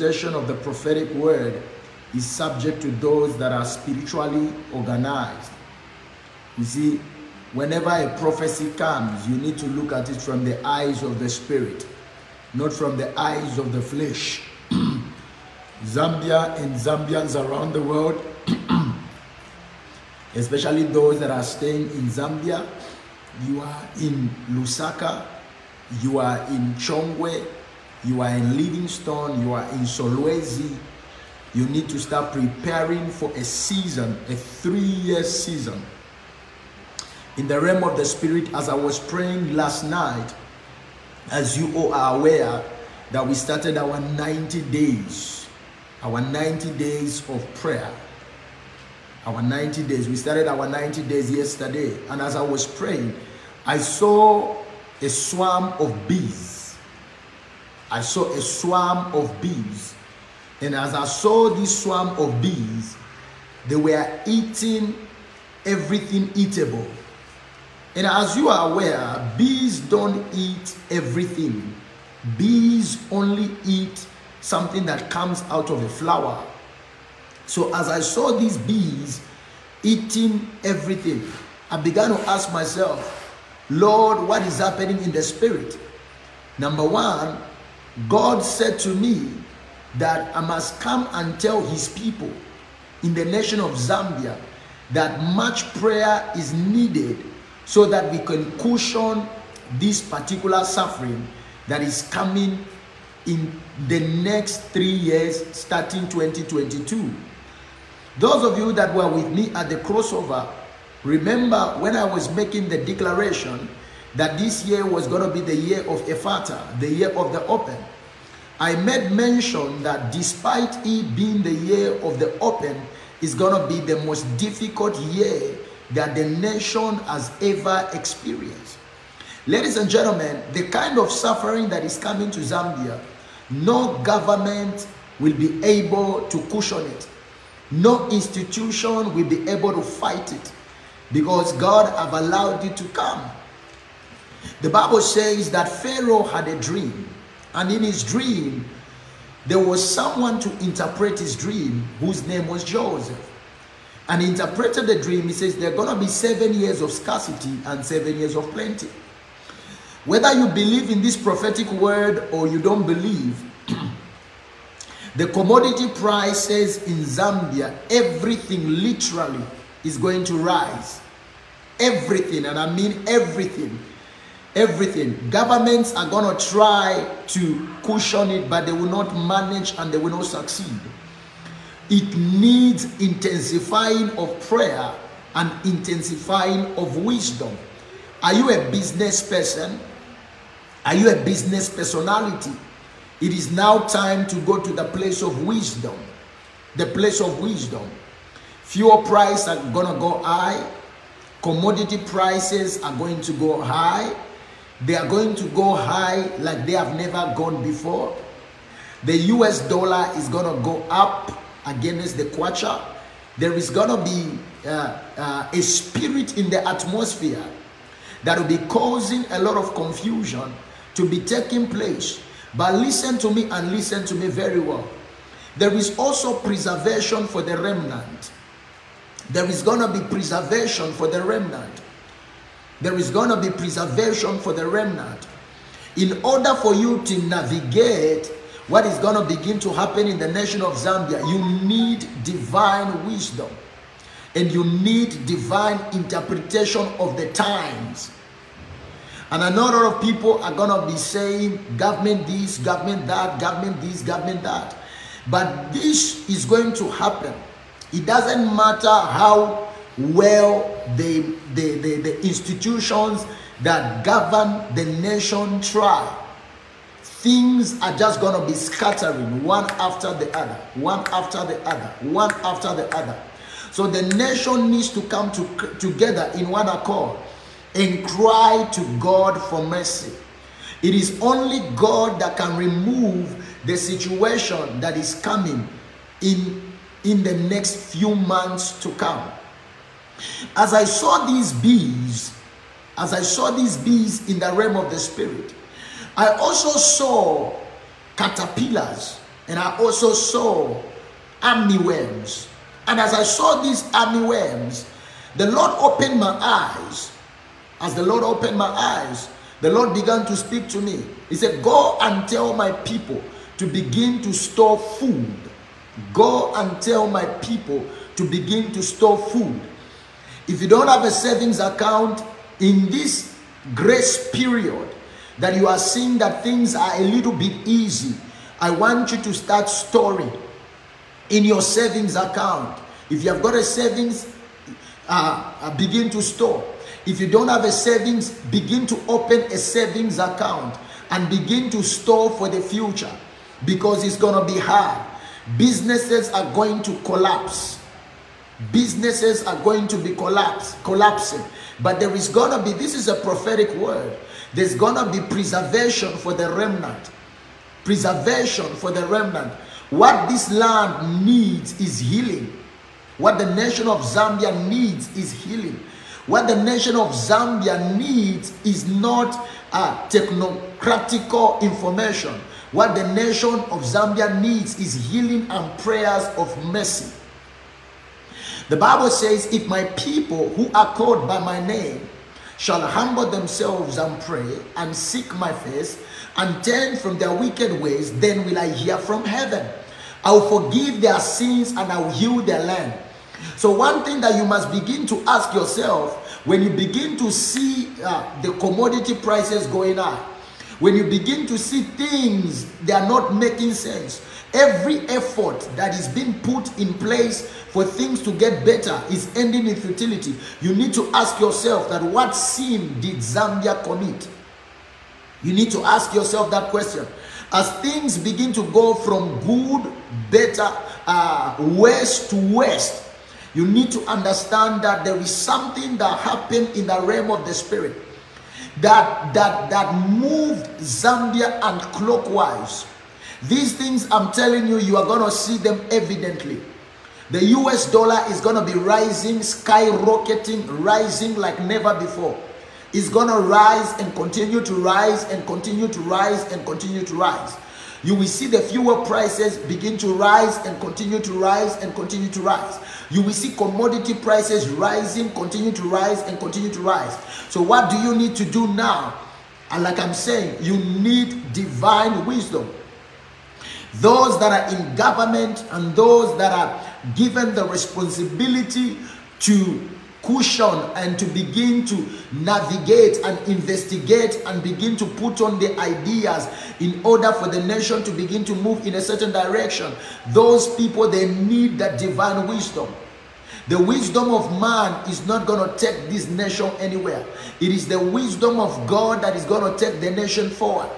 of the prophetic word is subject to those that are spiritually organized. You see, whenever a prophecy comes, you need to look at it from the eyes of the spirit, not from the eyes of the flesh. Zambia and Zambians around the world, especially those that are staying in Zambia, you are in Lusaka, you are in Chongwe, you are in Livingstone, you are in Solwezi, you need to start preparing for a season, a three-year season. In the realm of the spirit, as I was praying last night, as you all are aware, that we started our 90 days, our 90 days of prayer. Our 90 days. We started our 90 days yesterday. And as I was praying, I saw a swarm of bees. I saw a swarm of bees. And as I saw this swarm of bees, they were eating everything eatable. And as you are aware, bees don't eat everything. Bees only eat something that comes out of a flower. So as I saw these bees eating everything, I began to ask myself, Lord, what is happening in the spirit? Number one, God said to me that I must come and tell his people in the nation of Zambia that much prayer is needed so that we can cushion this particular suffering that is coming in the next three years starting 2022. Those of you that were with me at the crossover, remember when I was making the declaration that this year was going to be the year of Ephphatha, the year of the open. I made mention that despite it being the year of the open, it's going to be the most difficult year that the nation has ever experienced. Ladies and gentlemen, the kind of suffering that is coming to Zambia, no government will be able to cushion it. No institution will be able to fight it because God have allowed it to come. The Bible says that Pharaoh had a dream, and in his dream, there was someone to interpret his dream whose name was Joseph. And he interpreted the dream. He says there are going to be seven years of scarcity and seven years of plenty. Whether you believe in this prophetic word or you don't believe, the commodity prices in Zambia, everything literally is going to rise. Everything, and I mean everything. Everything. Governments are going to try to cushion it, but they will not manage and they will not succeed. It needs intensifying of prayer and intensifying of wisdom. Are you a business person? Are you a business personality? It is now time to go to the place of wisdom. The place of wisdom. Fuel prices are going to go high. Commodity prices are going to go high. They are going to go high like they have never gone before. The US dollar is going to go up against the kwacha. There is going to be uh, uh, a spirit in the atmosphere that will be causing a lot of confusion to be taking place. But listen to me and listen to me very well. There is also preservation for the remnant. There is going to be preservation for the remnant. There is going to be preservation for the remnant. In order for you to navigate what is going to begin to happen in the nation of Zambia, you need divine wisdom and you need divine interpretation of the times. And a lot of people are going to be saying, government this, government that, government this, government that. But this is going to happen. It doesn't matter how well the, the, the, the institutions that govern the nation try. Things are just going to be scattering one after the other, one after the other, one after the other. So the nation needs to come to, together in one accord and cry to God for mercy. It is only God that can remove the situation that is coming in, in the next few months to come. As I saw these bees, as I saw these bees in the realm of the spirit, I also saw caterpillars And I also saw army worms. And as I saw these army worms, the Lord opened my eyes. As the Lord opened my eyes, the Lord began to speak to me. He said, Go and tell my people to begin to store food. Go and tell my people to begin to store food. If you don't have a savings account in this grace period that you are seeing that things are a little bit easy, I want you to start storing in your savings account. If you have got a savings, uh, uh, begin to store. If you don't have a savings, begin to open a savings account and begin to store for the future because it's going to be hard. Businesses are going to collapse. Businesses are going to be collapse, collapsing. But there is going to be, this is a prophetic word, there's going to be preservation for the remnant. Preservation for the remnant. What this land needs is healing. What the nation of Zambia needs is healing. What the nation of Zambia needs is not uh, technocratical information. What the nation of Zambia needs is healing and prayers of mercy. The Bible says, If my people who are called by my name shall humble themselves and pray and seek my face and turn from their wicked ways, then will I hear from heaven. I will forgive their sins and I will heal their land. So, one thing that you must begin to ask yourself when you begin to see uh, the commodity prices going up, when you begin to see things they are not making sense, every effort that is being put in place for things to get better is ending in futility. You need to ask yourself that what sin did Zambia commit? You need to ask yourself that question. As things begin to go from good, better, uh, west to west, you need to understand that there is something that happened in the realm of the spirit that that that moved Zambia and clockwise. These things I'm telling you, you are gonna see them evidently. The US dollar is gonna be rising, skyrocketing, rising like never before. It's gonna rise and continue to rise and continue to rise and continue to rise. You will see the fuel prices begin to rise and continue to rise and continue to rise. You will see commodity prices rising, continue to rise and continue to rise. So, what do you need to do now? And like I'm saying, you need divine wisdom. Those that are in government and those that are given the responsibility to cushion and to begin to navigate and investigate and begin to put on the ideas in order for the nation to begin to move in a certain direction those people they need that divine wisdom. The wisdom of man is not going to take this nation anywhere. It is the wisdom of god that is going to take the nation forward